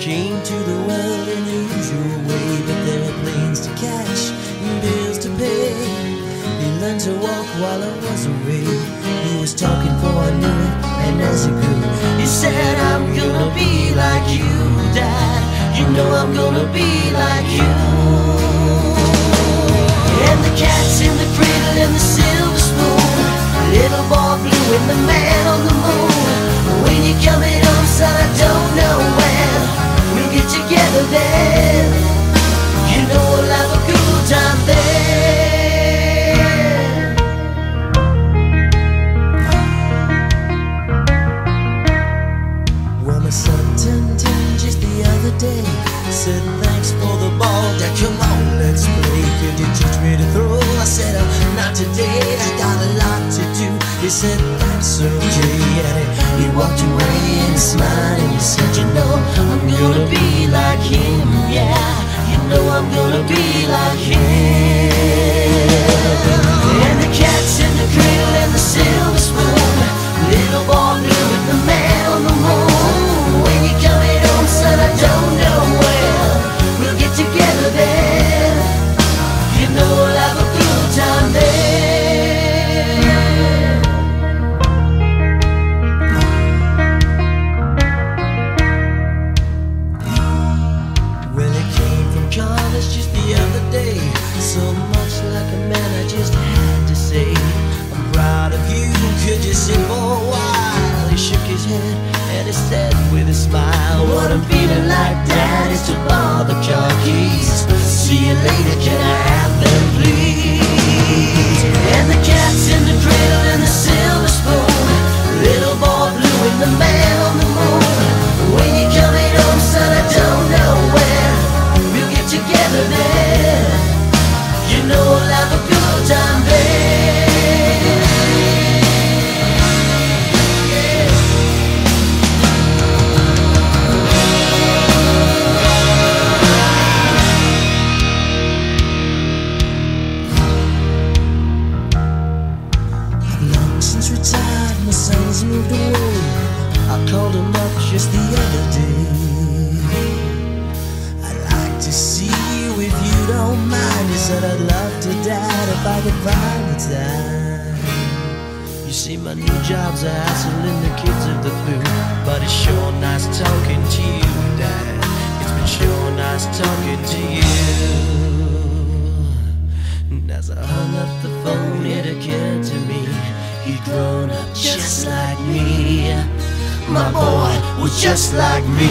came to the world in the usual way, but there were planes to catch and bills to pay. He learned to walk while I was away. He was talking for I knew it, and as he grew, he said, I'm gonna be like you, Dad. You know I'm gonna be like you. And the cat's in the cradle and the silver spoon. Little boy blue and the man day. Said thanks for the ball, Dad. Come on, let's play. Could you teach me to throw? I said uh, not today. I got a lot to do. He said that's okay. And he, walked away and smiled and said, you know I'm gonna be So much like a man, I just had to say, I'm proud of you. Could you sit for a while? He shook his head and he said with a smile, What I'm feeling like, Dad, son's moved away. I called him up just the other day. I'd like to see you if you don't mind. He said I'd love to, Dad, if I could find the time. You see, my new job's a hassling the kids of the food, but it's sure nice talking to you, Dad. It's been sure nice talking to you. And as I hung up the phone, it occurred to me he'd grown up just like me. My boy was just like me.